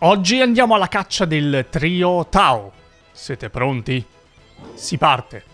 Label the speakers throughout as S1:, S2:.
S1: Oggi andiamo alla caccia del trio Tao. Siete pronti? Si parte!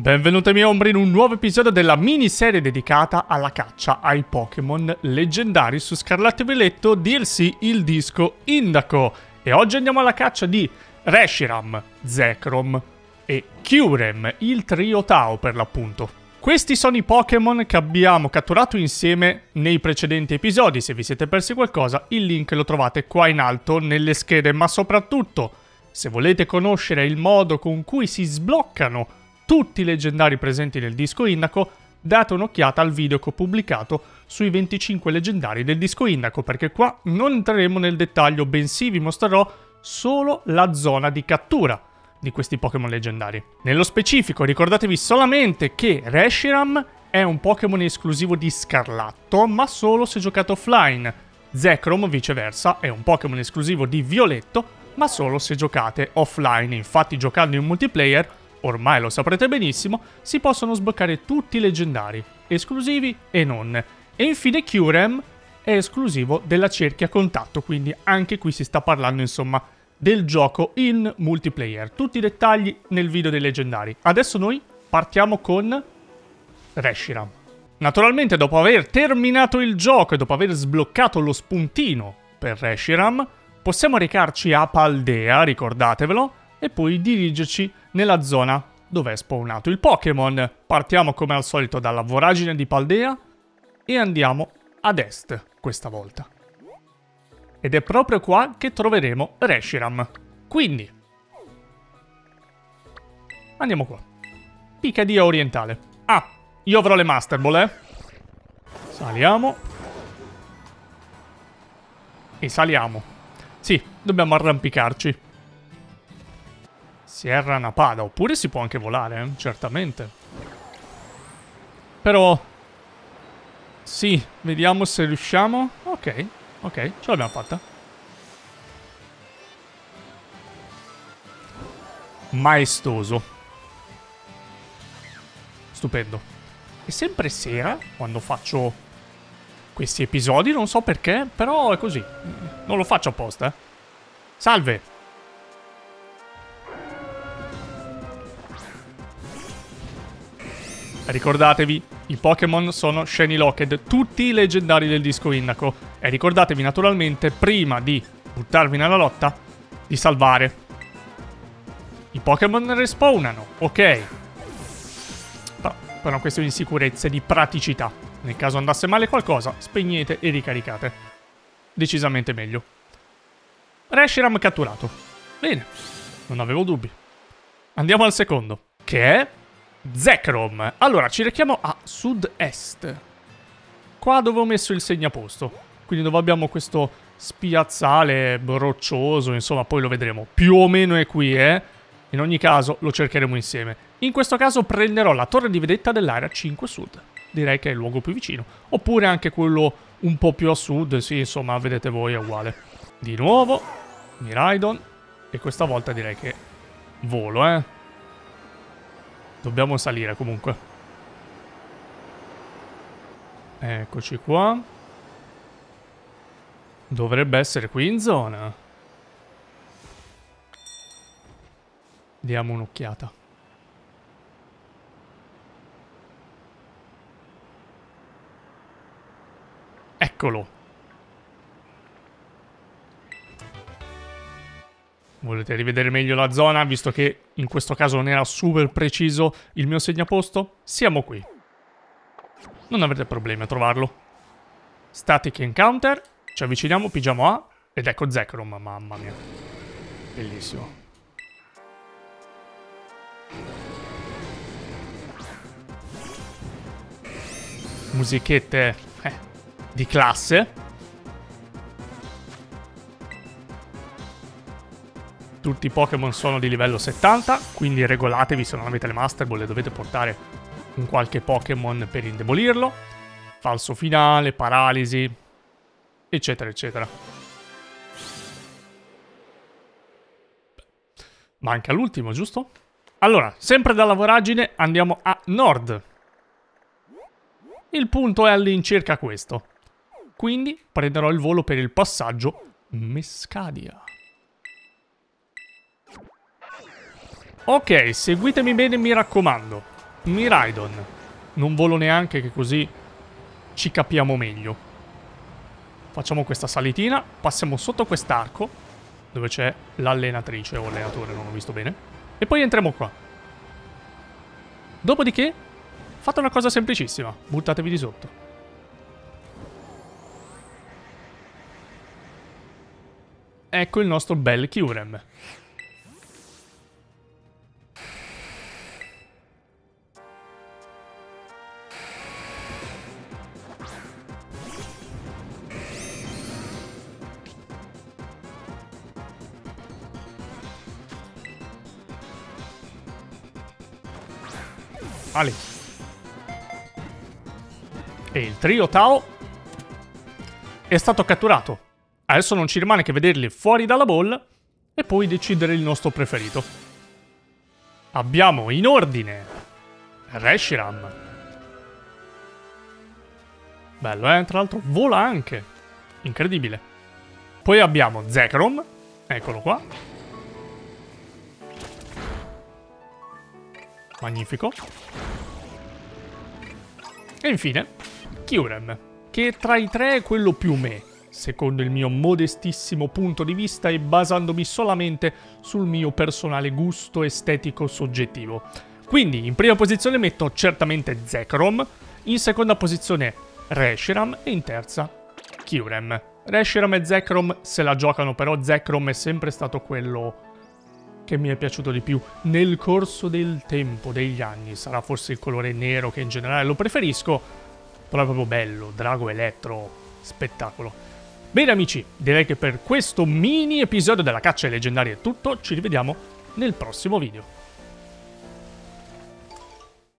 S1: Benvenuti miei ombri in un nuovo episodio della miniserie dedicata alla caccia ai Pokémon leggendari su Scarlatto e Violetto DLC Il Disco Indaco. E oggi andiamo alla caccia di Reshiram, Zekrom e Kyurem, il trio Tao per l'appunto. Questi sono i Pokémon che abbiamo catturato insieme nei precedenti episodi. Se vi siete persi qualcosa, il link lo trovate qua in alto nelle schede, ma soprattutto, se volete conoscere il modo con cui si sbloccano tutti i leggendari presenti nel disco Indaco, date un'occhiata al video che ho pubblicato sui 25 leggendari del disco Indaco, perché qua non entreremo nel dettaglio, bensì vi mostrerò solo la zona di cattura di questi Pokémon leggendari. Nello specifico ricordatevi solamente che Reshiram è un Pokémon esclusivo di Scarlatto, ma solo se giocato offline. Zekrom, viceversa, è un Pokémon esclusivo di Violetto, ma solo se giocate offline. Infatti giocando in multiplayer ormai lo saprete benissimo, si possono sbloccare tutti i leggendari, esclusivi e non. E infine Curem è esclusivo della cerchia contatto, quindi anche qui si sta parlando insomma del gioco in multiplayer. Tutti i dettagli nel video dei leggendari. Adesso noi partiamo con Reshiram. Naturalmente dopo aver terminato il gioco e dopo aver sbloccato lo spuntino per Reshiram, possiamo recarci a Paldea, ricordatevelo, e poi dirigerci nella zona dove è spawnato il Pokémon. Partiamo come al solito dalla voragine di Paldea e andiamo ad est questa volta. Ed è proprio qua che troveremo Reshiram. Quindi, andiamo qua. Picadia orientale. Ah, io avrò le Master Ball, eh. Saliamo. E saliamo. Sì, dobbiamo arrampicarci. Sierra Napada, oppure si può anche volare, eh? certamente. Però... Sì, vediamo se riusciamo. Ok, ok, ce l'abbiamo fatta. Maestoso. Stupendo. È sempre sera quando faccio questi episodi, non so perché, però è così. Non lo faccio apposta, eh. Salve! Ricordatevi, i Pokémon sono Shiny Locked, tutti i leggendari del disco Innaco. E ricordatevi naturalmente, prima di buttarvi nella lotta, di salvare. I Pokémon respawnano, ok. Però per una questione di sicurezza e di praticità. Nel caso andasse male qualcosa, spegnete e ricaricate. Decisamente meglio. Reshiram catturato. Bene, non avevo dubbi. Andiamo al secondo, che è Zekrom. Allora, ci rechiamo a sud-est. Qua dove ho messo il segnaposto. Quindi dove abbiamo questo spiazzale roccioso, insomma, poi lo vedremo. Più o meno è qui, eh? In ogni caso lo cercheremo insieme. In questo caso prenderò la torre di vedetta dell'area 5 sud. Direi che è il luogo più vicino. Oppure anche quello un po' più a sud, sì, insomma, vedete voi, è uguale. Di nuovo, Miraidon. E questa volta direi che volo, eh? Dobbiamo salire comunque. Eccoci qua. Dovrebbe essere qui in zona. Diamo un'occhiata. Eccolo. Volete rivedere meglio la zona, visto che in questo caso non era super preciso il mio segnaposto? Siamo qui. Non avrete problemi a trovarlo. Static Encounter, ci avviciniamo, pigiamo A, ed ecco Zekrom, mamma mia. Bellissimo. Musichette eh, di classe. Tutti i Pokémon sono di livello 70, quindi regolatevi se non avete le Master Ball e dovete portare un qualche Pokémon per indebolirlo. Falso finale, paralisi, eccetera, eccetera. Manca l'ultimo, giusto? Allora, sempre dalla voragine andiamo a nord. Il punto è all'incirca questo. Quindi prenderò il volo per il passaggio Mescadia. Ok, seguitemi bene mi raccomando. Miraidon. Non volo neanche che così ci capiamo meglio. Facciamo questa salitina, passiamo sotto quest'arco, dove c'è l'allenatrice o allenatore, non ho visto bene, e poi entriamo qua. Dopodiché, fate una cosa semplicissima, buttatevi di sotto. Ecco il nostro bel Kyurem. Ali. E il trio Tao è stato catturato. Adesso non ci rimane che vederli fuori dalla ball e poi decidere il nostro preferito. Abbiamo in ordine Reshiram. Bello, eh? Tra l'altro vola anche. Incredibile. Poi abbiamo Zekrom. Eccolo qua. Magnifico. E infine, Kyurem, che tra i tre è quello più me, secondo il mio modestissimo punto di vista e basandomi solamente sul mio personale gusto estetico soggettivo. Quindi in prima posizione metto certamente Zekrom, in seconda posizione Reshiram e in terza Kyurem. Reshiram e Zekrom se la giocano, però Zekrom è sempre stato quello che mi è piaciuto di più nel corso del tempo, degli anni. Sarà forse il colore nero che in generale lo preferisco, però è proprio bello, drago elettro, spettacolo. Bene amici, direi che per questo mini episodio della caccia ai leggendari è tutto, ci rivediamo nel prossimo video.